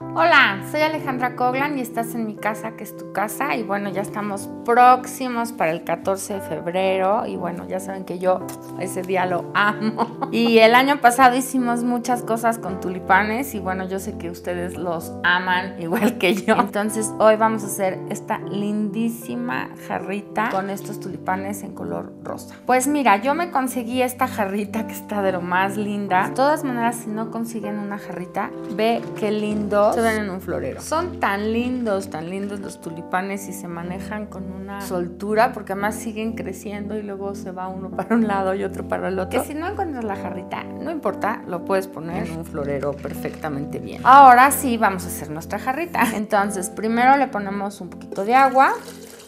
Hola, soy Alejandra Coglan y estás en mi casa, que es tu casa. Y bueno, ya estamos próximos para el 14 de febrero. Y bueno, ya saben que yo ese día lo amo. Y el año pasado hicimos muchas cosas con tulipanes. Y bueno, yo sé que ustedes los aman igual que yo. Entonces, hoy vamos a hacer esta lindísima jarrita con estos tulipanes en color rosa. Pues mira, yo me conseguí esta jarrita que está de lo más linda. De todas maneras, si no consiguen una jarrita, ve qué lindo se ven en un florero. Son tan lindos, tan lindos los tulipanes y se manejan con una soltura porque además siguen creciendo y luego se va uno para un lado y otro para el otro. Que si no encuentras la jarrita, no importa, lo puedes poner en un florero perfectamente bien. Ahora sí, vamos a hacer nuestra jarrita. Entonces, primero le ponemos un poquito de agua.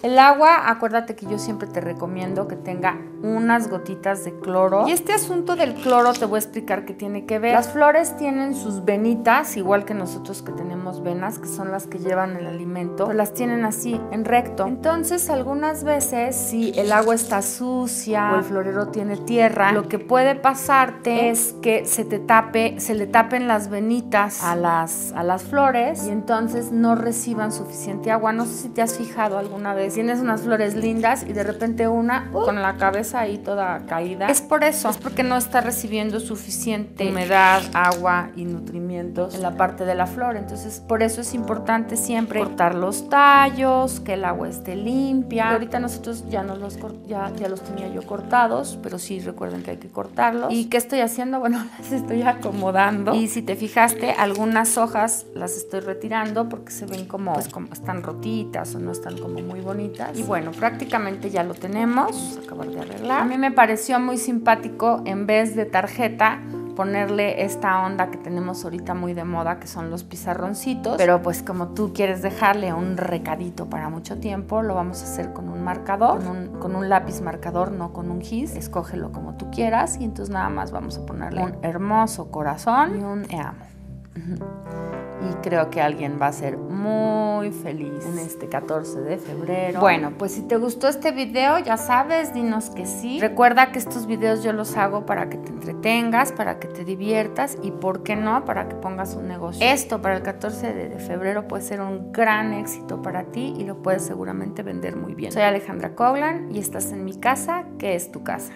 El agua, acuérdate que yo siempre te recomiendo que tenga unas gotitas de cloro. Y este asunto del cloro te voy a explicar qué tiene que ver. Las flores tienen sus venitas, igual que nosotros que tenemos venas, que son las que llevan el alimento, las tienen así, en recto. Entonces, algunas veces, si el agua está sucia o el florero tiene tierra, lo que puede pasarte es que se te tape, se le tapen las venitas a las, a las flores y entonces no reciban suficiente agua. No sé si te has fijado alguna vez tienes unas flores lindas y de repente una con la cabeza ahí toda caída. Es por eso, es porque no está recibiendo suficiente humedad, agua y nutrimientos en la parte de la flor. Entonces, por eso es importante siempre cortar los tallos, que el agua esté limpia. ahorita nosotros ya, nos los, ya, ya los tenía yo cortados, pero sí recuerden que hay que cortarlos. ¿Y qué estoy haciendo? Bueno, las estoy acomodando. Y si te fijaste, algunas hojas las estoy retirando porque se ven como, pues, como están rotitas o no están como muy bonitas y bueno, prácticamente ya lo tenemos. Vamos a acabar de arreglar. A mí me pareció muy simpático en vez de tarjeta ponerle esta onda que tenemos ahorita muy de moda, que son los pizarroncitos. Pero pues como tú quieres dejarle un recadito para mucho tiempo, lo vamos a hacer con un marcador, con un, con un lápiz marcador, no con un gis. Escógelo como tú quieras y entonces nada más vamos a ponerle un hermoso corazón y un te amo y creo que alguien va a ser muy feliz en este 14 de febrero. Bueno, pues si te gustó este video, ya sabes, dinos que sí. Recuerda que estos videos yo los hago para que te entretengas, para que te diviertas y, ¿por qué no?, para que pongas un negocio. Esto para el 14 de febrero puede ser un gran éxito para ti y lo puedes seguramente vender muy bien. Soy Alejandra Coglan y estás en mi casa, que es tu casa.